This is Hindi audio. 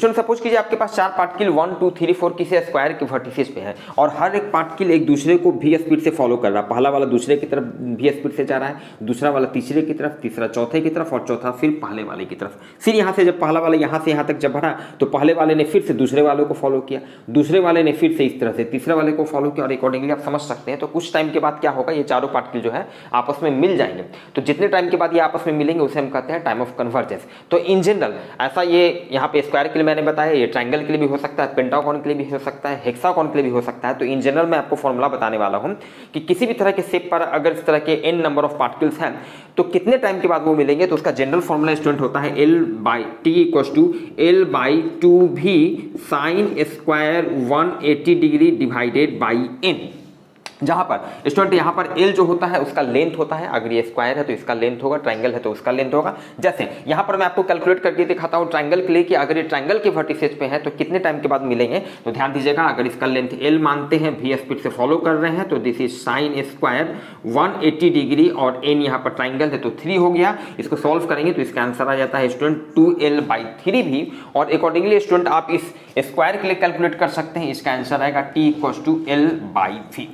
स्टूडेंट सपोज़ कीजिए आपके पास चार particle one two three four किसी स्क्वायर के वर्टिसेस पे है और हर एक पार्टिकल एक दूसरे को भी स्पीड से फॉलो कर रहा है। पहला वाला दूसरे की तरफ़ भी स्पीड से जा रहा है, दूसरा वाला तीसरे की तरफ़, तीसरा चौथे की तरफ़ और चौथा फिर पहले वाले की तरफ़। फिर यहाँ से जब पहला वाला यहाँ से यहाँ तक जब बढ़ा तो पहले वाले ने फिर से दूसरे वाले को फॉलो किया, दूसरे वाले ने फिर से इस तरह से तीसरे वाले को फॉलो किया और अकॉर्डिंगली आप समझ सकते हैं। तो कुछ टाइम के बाद क्या होगा, ये चारों पार्टिकल जो है, आपस में मिल जाएँगे। तो जितने टाइम के बाद ये आपस में मिलेंगे, उसे हम कहते हैं टाइम ऑफ़ कन्वर्जेंस तो इन जनरल ऐसा ये यहाँ पे स्क्वायर के लिए मैंने बताया, ये ट्राइंगल के लिए भी हो सकता है पेंटागोन के लिए भी हो सकता है हेक्सागोन के लिए भी हो सकता है। तो इन जनरल मैं आपको फॉर्मूला बताने वाला हूँ कि किसी भी तरह के शेप पर अगर इस तरह के एन नंबर ऑफ़ पार्टिकल्स हैं तो कितने टाइम के बाद वो मिलेंगे? तो उसका जनरल फॉर्मूला स्टूडेंट होता है L by T equal to L by two भी sine square one eighty degree divided by N जहाँ पर स्टूडेंट यहाँ पर एल जो होता है, उसका लेंथ होता है। अगर ये स्क्वायर है तो इसका लेंथ होगा ट्राइंगल है तो उसका लेंथ होगा। जैसे, यहाँ पर मैं आपको कैलकुलेट करके दिखाता हूँ ट्राइंगल के लिए कि अगर ये ट्राइंगल के वर्टिसेज पे है तो कितने टाइम के बाद मिलेंगे? तो ध्यान दीजिएगा, अगर इसका लेंथ एल मानते हैं भी स्पीड से फॉलो कर रहे हैं तो this is sine square 180 degree और एन यहाँ पर ट्राइंगल है तो थ्री हो गया। इसको सॉल्व करेंगे तो इसका आंसर आ जाता है student two L by three भी। और अकॉर्डिंगली स्टूडेंट आप इस स्क्वायर के लिए कैलकुलेट कर सकते हैं, इसका आंसर आएगा T equal to L by three